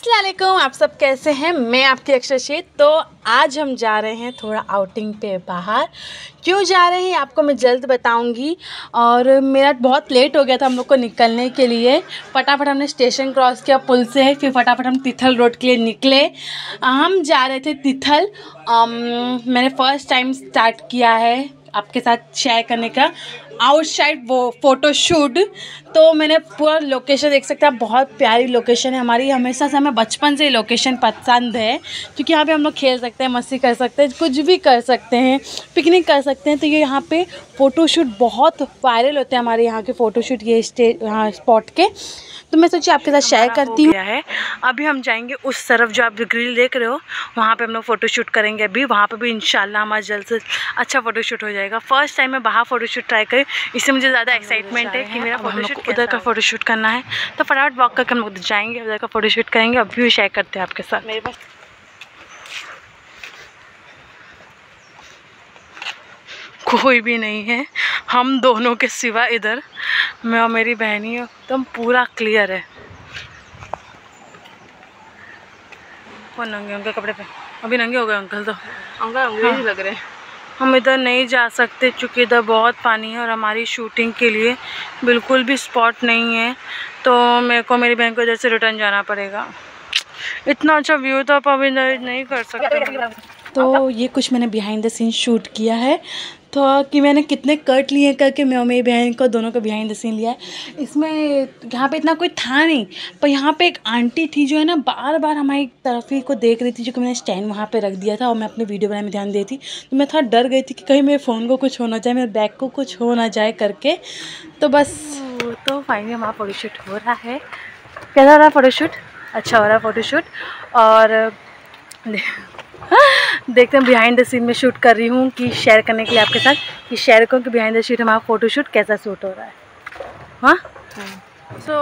असलकुम आप सब कैसे हैं? मैं आपकी अक्षरशीत तो आज हम जा रहे हैं थोड़ा आउटिंग पे बाहर। क्यों जा रहे हैं, आपको मैं जल्द बताऊँगी। और मेरा बहुत लेट हो गया था हम लोग को निकलने के लिए। फटाफट हमने स्टेशन क्रॉस किया, पुल से, फिर फटाफट हम तिथल रोड के लिए निकले। हम जा रहे थे तिथल मैंने फ़र्स्ट टाइम स्टार्ट किया है आपके साथ शेयर करने का। आउटसाइड वो फ़ोटोशूट तो मैंने पूरा लोकेशन देख सकते हैं। बहुत प्यारी लोकेशन है हमारी। हमेशा से हमें बचपन से लोकेशन पसंद है, क्योंकि यहाँ पे हम लोग खेल सकते हैं, मस्ती कर सकते हैं, कुछ भी कर सकते हैं पिकनिक कर सकते हैं। तो ये यहाँ पे फ़ोटोशूट बहुत वायरल होते हैं हमारे यहाँ के फ़ोटोशूट ये स्टे यहाँ स्पॉट के। तो मैं सोची आपके साथ शेयर करती हूँ। है। अभी हम जाएँगे उस तरफ़ जो आप ग्रिल देख रहे हो वहाँ पे हम लोग फ़ोटो शूट करेंगे अभी। वहाँ पे भी इंशाल्लाह हमारा जल्द से अच्छा फ़ोटो शूट हो जाएगा। फ़र्स्ट टाइम मैं बाहर फ़ोटोशूट ट्राई करी। इससे मुझे ज़्यादा एक्साइटमेंट है कि मेरा फ़ोटो शूट उधर का फ़ोटो शूट करना है। तो फटाफट वॉक करके हम उधर जाएँगे उधर का फ़ोटोशूट करेंगे। अभी भी शेयर करते हैं आपके साथ। मेरे पास कोई भी नहीं है। हम दोनों के सिवा इधर। मैं और मेरी बहनी एकदम पूरा क्लियर है। वो नंगे उनके कपड़े पे। अभी नंगे हो गए अंकल तो। अंकल अंग्रेज़ हाँ। लग रहे हैं। हम इधर नहीं जा सकते क्योंकि इधर बहुत पानी है और हमारी शूटिंग के लिए बिल्कुल भी स्पॉट नहीं है। तो मेरे को मेरी बहन को इधर से रिटर्न जाना पड़ेगा। इतना अच्छा व्यू तो आप अभी नहीं कर सकते। तो ये कुछ मैंने बिहाइंड द सीन शूट किया है। तो कि मैंने कितने कट लिए करके मैं और मेरी बहन को दोनों को बिहाइंड द सीन लिया है। इसमें यहाँ पे इतना कोई था नहीं पर यहाँ पे एक आंटी थी जो है ना बार बार हमारी तरफ़ ही को देख रही थी जो कि मैंने स्टैंड वहाँ पे रख दिया था और मैं अपने वीडियो बनाने में ध्यान दी थी तो मैं थोड़ा डर गई थी कि कहीं मेरे फ़ोन को कुछ होना जाए मेरे बैग को कुछ हो ना जाए करके। तो बस। तो फाइनली हमारा फ़ोटोशूट हो रहा है। कैसा हो रहा है फ़ोटोशूट अच्छा हो रहा है फ़ोटोशूट और देखते हैं बिहाइंड द सीन में शूट कर रही हूँ कि शेयर करने के लिए आपके साथ कि शेयर करूँ कि बिहाइंड द शीट हमारा फ़ोटो शूट कैसा शूट हो रहा है। हाँ? So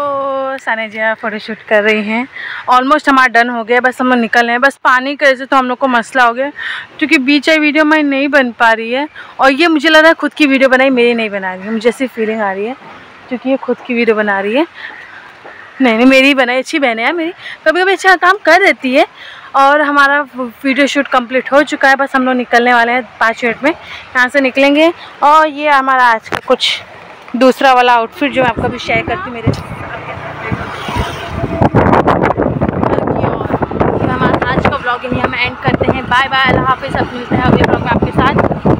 so, Sane ji photo shoot कर रही हैं। ऑलमोस्ट हमारा डन हो गया बस हम लोग निकल रहे हैं। बस पानी की वजह तो हम लोग को मसला हो गया क्योंकि बीच आई वीडियो में नहीं बन पा रही है। और ये मुझे लग रहा है खुद की वीडियो बनाई मेरी नहीं बना रही है। मुझे ऐसी फीलिंग आ रही है क्योंकि ये खुद की वीडियो बना रही है। नहीं नहीं मेरी बनाई अच्छी बहन है मेरी। कभी कभी अच्छा काम कर देती है और हमारा वीडियो शूट कंप्लीट हो चुका है, बस हम लोग निकलने वाले हैं पाँच मिनट में। यहाँ से निकलेंगे और ये हमारा आज का कुछ दूसरा वाला आउटफिट जो मैं आपको भी शेयर करती मेरे हमारा आज का ब्लॉग यही हम एंड करते हैं। बाय बाय अल्लाह हाफिज़। अब मिलते हैं अगले ब्लॉग में आपके साथ।